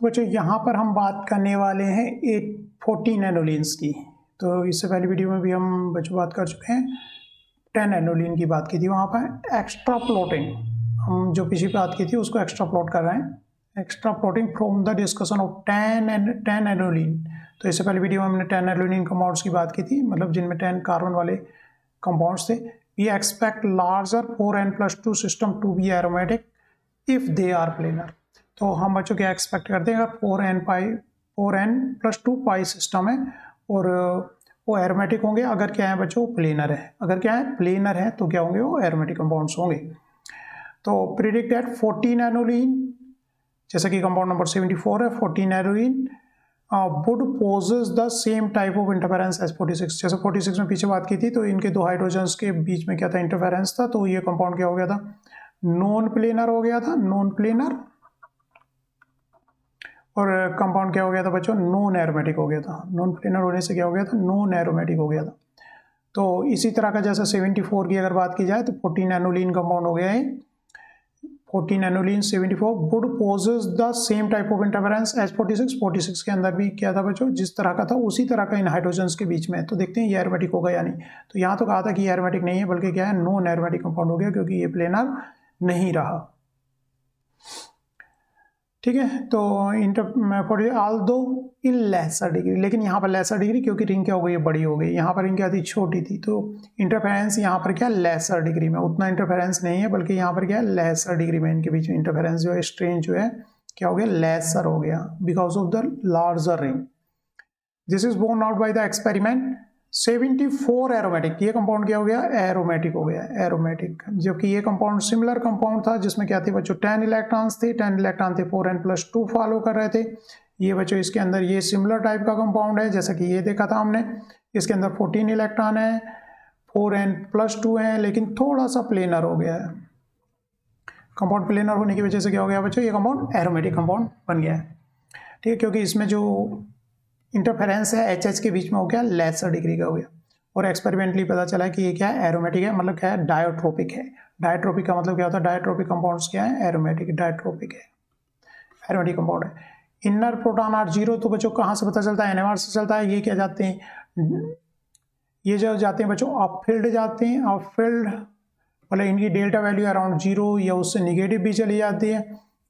तो बच्चों, यहाँ पर हम बात करने वाले हैं एट फोर्टीन एनोलिन्स की। तो इससे पहले वीडियो में भी हम बच्चों बात कर चुके हैं। टेन एनोलिन की बात की थी वहाँ पर। एक्स्ट्रा प्लॉटिंग हम जो पिछली बात की थी उसको एक्स्ट्रा प्लॉट कर रहे हैं। Extra plotting from the discussion of ten and ten annulene तो इससे पहले वीडियो में हमने टेन एनोलिन कंपाउंड्स की बात की थी मतलब जिनमें टेन कार्बन वाले कंपाउंड्स थे। We expect larger four n plus two system to be aromatic if they are planar तो हम बच्चों क्या एक्सपेक्ट करते हैं? अगर four n pi four n plus two pi system है और वो एरोमेटिक होंगे। अगर क्या है बच्चों प्लेनर है। अगर क्या है प्लेनर है तो क्या होंगे? वो एरोमेटिक कंपाउंड्स होंगे। तो प्रिडिक्ट एट फोर्टीन एनोलिन जैसा कि कंपाउंड नंबर सेवेंटी फोर है fourteen annulene would poses the same type of interference as forty six जैसे फोर्टी सिक्स में पीछे बात की थी तो इनके दो हाइड्रोजन्स के बीच में क्या था इंटरफेरेंस था? तो ये कंपाउंड क्या हो गया था? नॉन प्लेनर हो गया था। नॉन प्लेनर और कंपाउंड क्या हो गया था बच्चों? नॉन एरोमेटिक हो गया था। नॉन प्लेनर होने से क्या हो गया था? नॉन एरोमेटिक हो गया था। तो इसी तरह का जैसा 74 की अगर बात की जाए तो 14 एनोलिन कंपाउंड हो गया है। 14 annulene 74 would poses the same type of interference as 46 46 के अंदर भी क्या था बच्चों? जिस तरह का था, उसी तरह का इन हाइड्रोजन्स के बीच में। तो देखते हैं ये एरोमेटिक होगा या नहीं। तो यहाँ तो कहा था कि एरोमेटिक नहीं है, बल्कि क्या है? नॉन एरोमेटिक कंपाउंड हो गया, क्योंकि ये प्लेनर नहीं रहा। ठीक है? तो इंटर आल दो इन लेसर डिग्री लेकिन यहाँ पर लेसर डिग्री क्योंकि रिंग क्या हो गई? है बड़ी हो गई। यहाँ पर रिंग क्या थी? छोटी थी। तो इंटरफेरेंस यहाँ पर क्या? लेसर डिग्री में। उतना इंटरफेरेंस नहीं है, बल्कि यहाँ पर क्या लेसर डिग्री में। इनके बीच में इंटरफेरेंस जो है स्ट्रेन जो है, क्या हो गया? लेसर हो गया। Because of the larger ring this is borne out by the experiment 74 aromatic ये कंपाउंड क्या हो गया? एरोमेटिक हो गया एरोमेटिक जबकि ये कंपाउंड सिमिलर कंपाउंड था, जिसमें क्या थे बच्चों? टेन इलेक्ट्रॉन्स थे टेन इलेक्ट्रॉन थे four n plus two follow कर रहे थे। ये बच्चों, इसके अंदर ये सिमिलर टाइप का कंपाउंड है, जैसा कि ये देखा था हमने। इसके अंदर 14 इलेक्ट्रॉन है फोर एन प्लस टू है, लेकिन थोड़ा सा प्लेनर हो गया। है कंपाउंड प्लेनर होने की वजह से क्या हो गया बच्चों? ये कंपाउंड एरोमेटिक कंपाउंड बन गया है। ठीक है, क्योंकि इसमें जो इंटरफेरेंस है एच एच के बीच में हो गया लेसर डिग्री का हो गया। और एक्सपेरिमेंटली पता चला कि ये क्या है एरोमेटिक है मतलब क्या है डायोट्रोपिक है। डायोट्रोपिक का मतलब क्या होता है? डायोट्रोपिक कंपाउंड्स क्या है? एरोमेटिक डायोट्रोपिक है। एरोमेटिक कंपाउंड है। इनर प्रोटॉन आर ज़ीरो तो बच्चों कहाँ से पता चलता है? एनएमआर से चलता है, ये क्या जाते हैं? ये जो जाते हैं बच्चों ऑफ़ फ़ील्ड जाते हैं अप फ़ील्ड मतलब इनकी डेल्टा वैल्यू अराउंड ज़ीरो या उससे निगेटिव भी चली जाती है।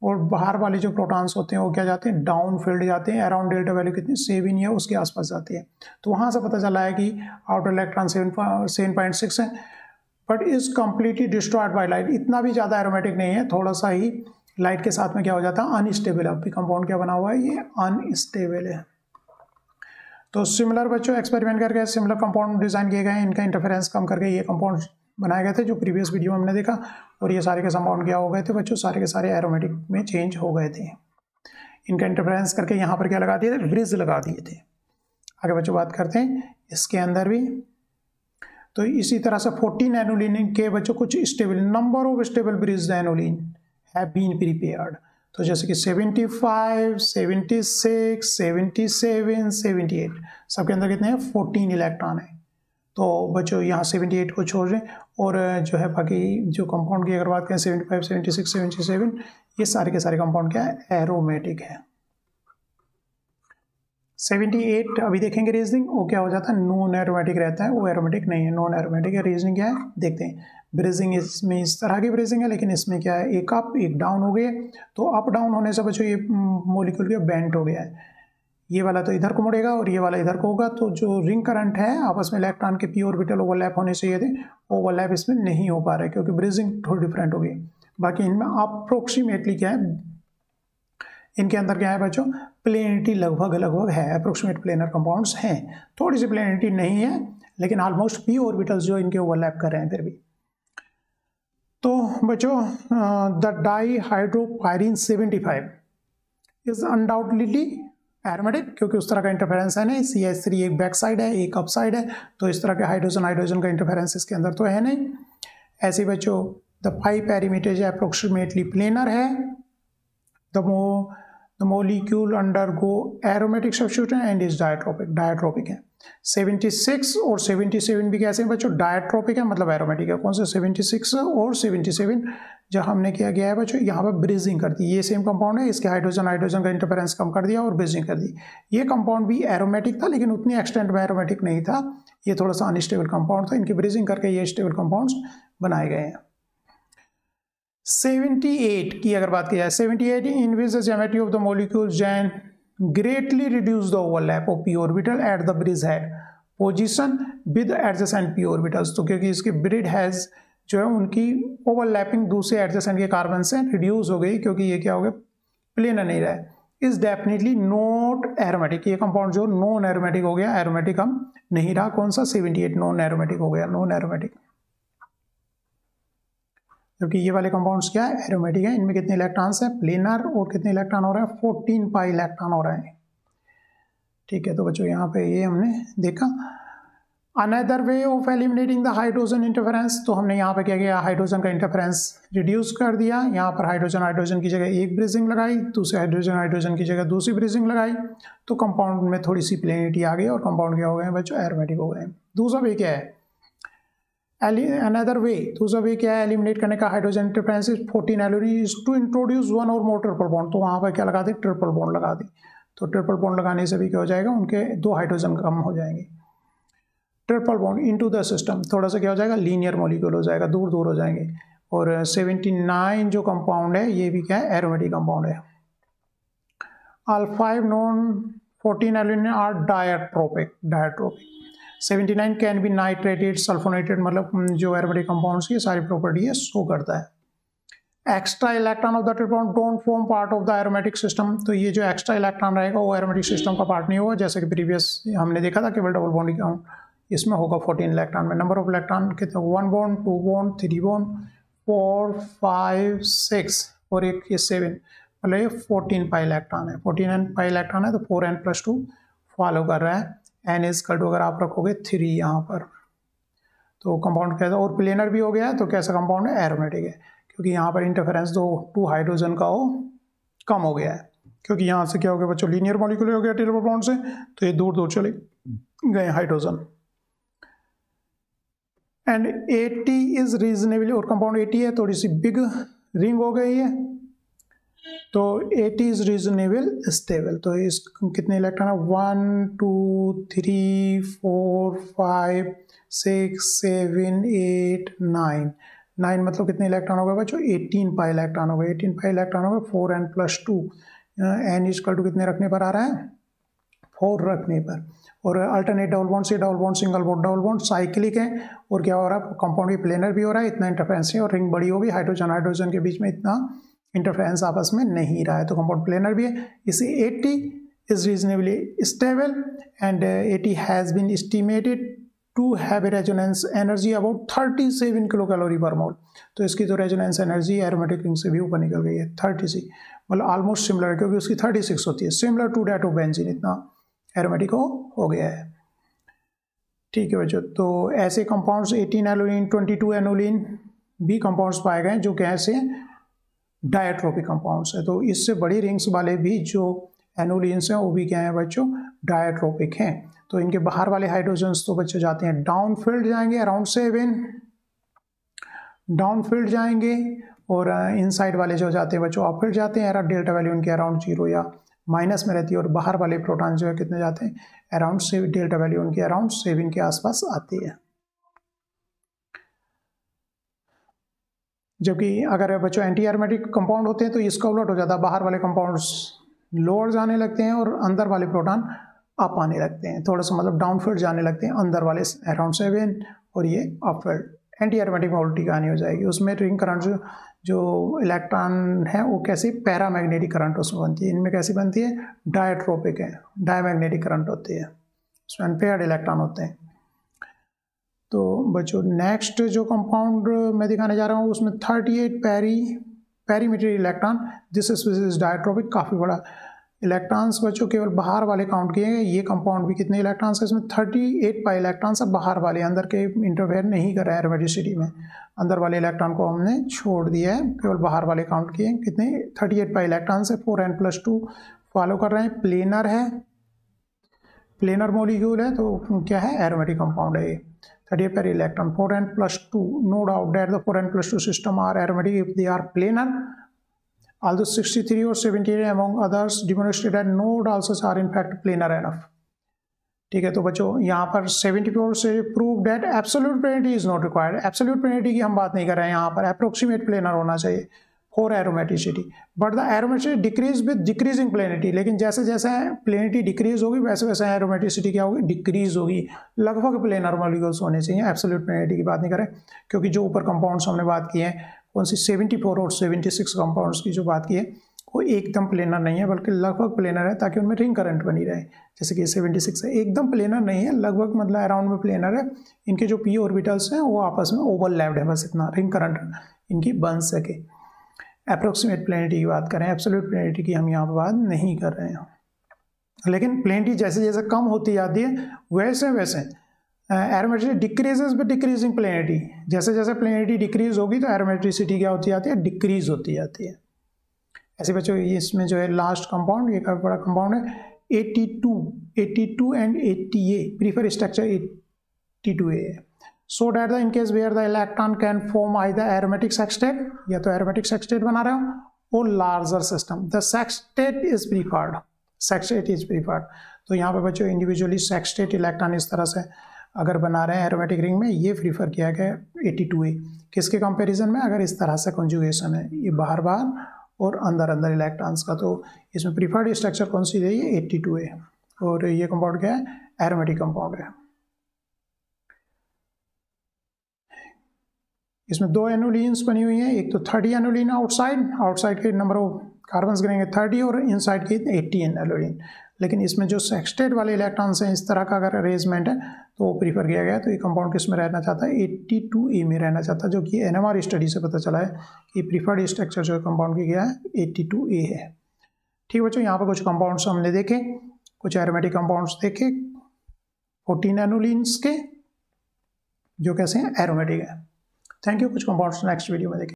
और बाहर वाले जो प्रोटॉन्स होते हैं, वो क्या जाते हैं? डाउन फ़ील्ड जाते हैं। अराउंड डेल्टा वैल्यू कितनी? सेवन है उसके आसपास जाती है। तो वहाँ से पता चला है कि outer electron seven seven point six है। But is completely destroyed by light इतना भी ज़्यादा एरोमेटिक नहीं है। थोड़ा सा ही लाइट के साथ में क्या हो जाता है? अनस्टेबल अब कंपाउंड क्या बना हुआ है? ये अनस्टेबल है। तो सिमिलर बच्चों एक्सपेरिमेंट करके सिमिलर कंपाउंड डिज़ाइन किए गए इनका इंटरफेरेंस कम करके ये कंपाउंड बनाए गए थे, जो प्रीवियस वीडियो में हमने देखा। और ये सारे के कंपाउंड क्या हो गए थे बच्चों? सारे के सारे एरोमेटिक में चेंज हो गए थे। इनका इंटरफेरेंस करके यहाँ पर क्या लगा दिए थे? ब्रिज लगा दिए थे। आगे बच्चों बात करते हैं। इसके अंदर भी। तो इसी तरह से फोर्टीन एनोलिन के बच्चों कुछ stable number of stable bridge annulene have been prepared तो जैसे कि 75, 76, 77, 78 सबके अंदर कितने हैं? 14 इलेक्ट्रॉन है। तो बच्चों यहाँ 78 को छोड़ रहे और जो है बाकी जो कंपाउंड की अगर बात करें 75, 76, 77 ये सारे के सारे कंपाउंड क्या है? एरोमेटिक है। 78 अभी देखेंगे रीजनिंग वो क्या हो जाता है? नॉन एरोमेटिक रहता है वो एरोमेटिक नहीं है। नॉन एरोमेटिक है रीजनिंग क्या है? देखते हैं। ब्रेजिंग इसमें इस तरह की ब्रेजिंग है लेकिन इसमें क्या है? एक अप एक डाउन हो गया तो अप डाउन होने से बच्चों ये मोलिक्यूल क्या बेंट हो गया है। ये वाला तो इधर को मुड़ेगा और ये वाला इधर को होगा। तो जो रिंग करंट है, आपस में इलेक्ट्रॉन के पी ऑर्बिटल ओवरलैप होने चाहिए थे ओवरलैप इसमें नहीं हो पा रहा है, क्योंकि ब्रिजिंग थोड़ी डिफरेंट होगी। बाकी इनमें अप्रोक्सीमेटली क्या है? इनके अंदर क्या है बच्चों? प्लेनिटी लगभग लगभग है अप्रोक्सीमेट प्लेनर कंपाउंड्स हैं। थोड़ी सी प्लेनिटी नहीं है, लेकिन ऑलमोस्ट पी ऑर्बिटल्स जो इनके ओवरलैप कर रहे हैं फिर भी। तो बच्चों the dihydropyrene 75 is undoubtedly aromatic क्योंकि उस तरह का इंटरफेरेंस है नहीं। सी एस थ्री एक बैक साइड है, एक अप साइड है तो इस तरह के हाइड्रोजन हाइड्रोजन का इंटरफेरेंस इसके अंदर तो है नहीं। ऐसे बच्चों the five parameters approximately planar है the mo molecule undergo aromatic substitution and is diatropic diatropic है। 76 और 77 भी कैसे हैं बच्चों? डायट्रोपिक है मतलब एरोमेटिक है। कौन से? 76 और 77 जो हमने किया गया है बच्चों, यहाँ पर ब्रिजिंग कर दी। ये सेम कंपाउंड है, इसके हाइड्रोजन हाइड्रोजन का इंटरफेरेंस कम कर दिया और ब्रिजिंग कर दी। ये कंपाउंड भी एरोमेटिक था, लेकिन उतनी एक्सटेंट में एरोमेटिक नहीं था। ये थोड़ा सा अनस्टेबल कंपाउंड था। इनकी ब्रिजिंग करके ये स्टेबल कंपाउंड्स बनाए गए हैं। 78 की अगर बात की जाए 78 in which the geometry of the molecule Jain greatly reduce the overlap of p orbital at the bridge head position with adjacent p orbitals. तो क्योंकि इसके ब्रिड हैज़ जो है, उनकी ओवरलैपिंग दूसरे एडजेसेंट के कार्बन से रिड्यूस हो गई, क्योंकि ये क्या हो गया? प्लेन नहीं रहा इज़ डेफिनेटली नॉट एरोमेटिक ये कंपाउंड जो नॉन एरोमेटिक हो गया एरोमेटिक हम नहीं रहा। कौन सा? 78 नॉन एरोमेटिक हो गया नॉन एरोमेटिक जबकि ये वाले कंपाउंड्स क्या है? एरोमेटिक है। इनमें कितने इलेक्ट्रॉन्स है? प्लेनर और कितने इलेक्ट्रॉन हो रहा है? फोर्टीन पाई इलेक्ट्रॉन हो रहा है। ठीक है तो बच्चों, यहाँ पे ये हमने देखा। Another way of eliminating the hydrogen interference तो हमने यहाँ पे क्या किया? हाइड्रोजन का इंटरफेरेंस रिड्यूस कर दिया। यहाँ पर हाइड्रोजन हाइड्रोजन की जगह एक ब्रिजिंग लगाई, दूसरे हाइड्रोजन हाइड्रोजन की जगह दूसरी ब्रिजिंग लगाई। तो कंपाउंड में थोड़ी सी प्लेनिटी आ गई और कंपाउंड क्या हो गए बच्चों? एरोमेटिक हो गए दूसरा वे क्या है? अनदर वे दूसरा वे क्या है? एलिमिनेट करने का hydrogen interference fourteen annulene is to introduce one or more triple bond तो वहाँ पर क्या लगा दी? ट्रिपल बॉन्ड लगा दी। तो ट्रिपल बॉन्ड लगाने से भी क्या हो जाएगा? उनके दो हाइड्रोजन कम हो जाएँगे। Triple bond into the system थोड़ा सा क्या हो जाएगा? लीनियर मोलिक्यूल हो जाएगा दूर दूर हो जाएँगे। और 79 जो कंपाउंड है, ये भी क्या है? एरोमेटिक कंपाउंड है। अल्फाइव non fourteen annulene are diatropic diatropic 79 can be nitrated, sulfonated मतलब जो एरोमेटिक कंपाउंड्स की सारी प्रॉपर्टी है शो करता है। Extra electron of the triple bond don't form part of the aromatic system तो ये जो एक्स्ट्रा इलेक्ट्रॉन रहेगा, वो एरोमेटिक सिस्टम का पार्ट नहीं होगा। जैसे कि प्रीवियस हमने देखा था केवल डबल बॉन्ड काउंट इसमें होगा फोर्टीन इलेक्ट्रॉन में। नंबर ऑफ़ इलेक्ट्रॉन कितने? One bond two bond three bond four five six और एक ये सेवन मतलब ये फोर्टीन पाई इलेक्ट्रॉन है। फोर्टीन एन पाई इलेक्ट्रॉन है तो four n plus two follow कर रहा है। एन इज़ कल अगर आप रखोगे थ्री यहाँ पर। तो कंपाउंड कैसा और प्लेनर भी हो गया तो कैसा कंपाउंड है? एरोमेटिक है। क्योंकि यहाँ पर इंटरफेरेंस दो टू हाइड्रोजन का हो, कम हो गया है। क्योंकि यहाँ से क्या हो गया बच्चों? लीनियर मॉलिक्यूल हो गया ट्रिपल बॉन्ड से तो ये दूर दूर चले गए hydrogen and eighty is reasonably और कंपाउंड एटी है, थोड़ी सी बिग रिंग हो गई है। तो एट इज़ रीजनेबल स्टेबल तो इस कितने इलेक्ट्रॉन है? One two three four five six seven eight nine nine मतलब कितने इलेक्ट्रॉन हो गए बच्चों? एटीन पाई इलेक्ट्रॉन हो गए एटीन पाई इलेक्ट्रॉन हो गए four n plus two n equal to कितने रखने पर आ रहा है? फोर रखने पर। और अल्टरनेट डबल बॉन्ड से double bond single bond double bond cyclic है। और क्या हो रहा है? कंपाउंड भी प्लेनर भी हो रहा है, इतना इंटरफेरेंस है। और रिंग बड़ी होगी हाइड्रोजन हाइड्रोजन के बीच में इतना इंटरफ्रेंस आपस में नहीं रहा है। तो कंपाउंड प्लेनर भी है। इसे 80 is reasonably stable and 80 has been estimated to have a resonance energy about 37 kilo calorie per mole तो इसकी तो रेजोनेंस एनर्जी एरोमेटिक रिंग से भी ऊपर निकल गई है 36 मतलब ऑलमोस्ट सिमिलर क्योंकि उसकी 36 होती है। Similar to that of benzene इतना एरोमेटिक हो, हो गया है। ठीक है बच्चों तो ऐसे कंपाउंड्स 18 एनोलिन 22 एनोलिन भी कंपाउंड्स पाए गए जो कैसे डायट्रोपिक कंपाउंड्स है। तो इससे बड़ी रिंग्स वाले भी जो एनोलियंस हैं, वो भी क्या हैं बच्चों? डायट्रोपिक हैं। तो इनके बाहर वाले हाइड्रोजन्स तो बच्चे जाते हैं। डाउन फ़ील्ड जाएँगे अराउंड सेवन डाउन फ़ील्ड जाएँगे और इनसाइड वाले जो जाते हैं बच्चों अप फ़ील्ड जाते हैं। डेल्टा वैल्यू उनके अराउंड ज़ीरो या माइनस में रहती है और बाहर वाले प्रोटॉन जो है कितने जाते हैं? अराउंड सेवन डेल्टा वैल्यू उनके अराउंड सेवन के आसपास आती है। जबकि अगर बच्चों एंटी एरोमेटिक कंपाउंड होते हैं तो इसका उलट हो जाता है। बाहर वाले कंपाउंड्स लोअर जाने लगते हैं और अंदर वाले प्रोटॉन अप आने लगते हैं। थोड़ा सा मतलब डाउनफील्ड जाने लगते हैं, अंदर वाले अराउंड सेवन और ये अप फ़ील्ड एंटी एरोमेटिक में उल्टी कहानी हो जाएगी। उसमें रिंग करंट जो जो इलेक्ट्रॉन है, वो कैसी पैरामैग्नेटिक करंट उसमें बनती है। इनमें कैसी बनती है? डायट्रोपिक है। डायमैग्नेटिक करंट होती है। उसमें अनपेयर्ड इलेक्ट्रॉन होते हैं। तो बच्चों नेक्स्ट जो कंपाउंड मैं दिखाने जा रहा हूँ, उसमें thirty eight peri perimeter electron this species diatropic काफ़ी बड़ा इलेक्ट्रॉन्स बच्चों, केवल बाहर वाले काउंट किए गए, ये कंपाउंड भी कितने इलेक्ट्रॉन्स है, इसमें थर्टी एट पाई इलेक्ट्रॉन्स है बाहर वाले, अंदर के इंटरफेयर नहीं कर रहे हैं एरोमेटिसिटी में। अंदर वाले इलेक्ट्रॉन को हमने छोड़ दिया है, केवल बाहर वाले काउंट किए कितने? थर्टी एट पाई इलेक्ट्रॉन्स है four n plus two follow कर रहे हैं प्लेनर है प्लेनर मोलिक्यूल है तो क्या है? एरोमेटिक कंपाउंड है ये। Pi electron four n plus two no doubt that the four n plus two system are aromatic if they are planar although 63 or 78 among others demonstrate that no also are in fact planar enough. ठीक है तो बच्चों, यहाँ पर 74 से prove that absolute planarity is not required absolute planarity की हम बात नहीं कर रहे हैं, यहाँ पर अप्रोक्सीमेट प्लेनर होना चाहिए। For aromaticity but the aromaticity decrease with decreasing planarity लेकिन जैसे जैसे प्लेनिटी डिक्रीज होगी, वैसे वैसे एरोमेटिसिटी क्या होगी? डिक्रीज होगी. लगभग प्लेनर मॉलिक्यूल्स होने चाहिए. एब्सोल्यूट प्लेनिटी की बात नहीं करें, क्योंकि जो ऊपर कंपाउंड्स हमने बात की है, कौन सी? सेवेंटी फोर और सेवेंटी सिक्स कंपाउंड्स की जो बात की है, वो एकदम प्लेनर नहीं है, बल्कि लगभग प्लेनर है, ताकि उनमें रिंग करंट बनी रहे. जैसे कि सेवेंटी सिक्स है, एकदम प्लेनर नहीं है, लगभग मतलब अराउंड में प्लेनर है. इनके जो पी ऑर्बिटल्स हैं, वो आपस में ओवरलैप्ड है, बस इतना रिंग करंट इनकी बन सके. अप्रोक्सीमेट प्लेनिटी की बात करें एब्सोल्यूट प्लेनिटी की हम यहाँ पर बात नहीं कर रहे हैं। लेकिन प्लेनिटी जैसे जैसे कम होती जाती है, वैसे वैसे aromaticity decreases with decreasing planarity जैसे जैसे प्लेनिटी डिक्रीज होगी तो एरोमेट्रिसिटी क्या होती जाती है? डिक्रीज होती जाती है। ऐसे बच्चों, इसमें जो है लास्ट कंपाउंड ये काफ़ी बड़ा कंपाउंड है 82 82 and 80 A prefer structure 82 A so that the in case where the electron can form I the aromatic sextet या तो एरोमेटिक सेक्सटेट बना रहे हो और larger system the sextet is preferred sextet is preferred तो यहाँ पे बच्चों इंडिविजुअली सेक्सटेट इलेक्ट्रॉन इस तरह से अगर बना रहे हैं एरोमेटिक रिंग में, ये प्रीफर किया गया एटी टू ए किसके कंपैरिजन में? अगर इस तरह से कंजुगेशन है, ये बाहर बाहर और अंदर अंदर इलेक्ट्रॉन्स का तो इसमें प्रीफर्ड स्ट्रक्चर कौन सी है? ये एट्टी टू ए और ये कंपाउंड क्या है? एरोमेटिक कंपाउंड है। इसमें दो एनोलियंस बनी हुई हैं, एक तो थर्टी एनोलिन आउटसाइड आउटसाइड के नंबर ऑफ़ कार्बन गिनेंगे थर्टी और इनसाइड के एट्टी एनोलिन। लेकिन इसमें जो सेक्सटेड वाले इलेक्ट्रॉन्स हैं, इस तरह का अगर अरेंजमेंट है तो वो प्रीफर किया गया तो ये कंपाउंड किसमें रहना चाहता है? एट्टी टू ए में रहना चाहता है, जो कि एन स्टडी से पता चला है कि प्रीफर्ड स्ट्रक्चर जो कंपाउंड की गया है, एट्टी टू ए है। ठीक बच्चों, यहाँ पर कुछ कंपाउंड्स हमने देखे, कुछ एरोमेटिक कंपाउंड्स देखे, फोर्टीन एनोलिन्स के, जो कैसे हैं एरोमेटिक है। थैंक यू कुछ कंपाउंड्स नेक्स्ट वीडियो में देखें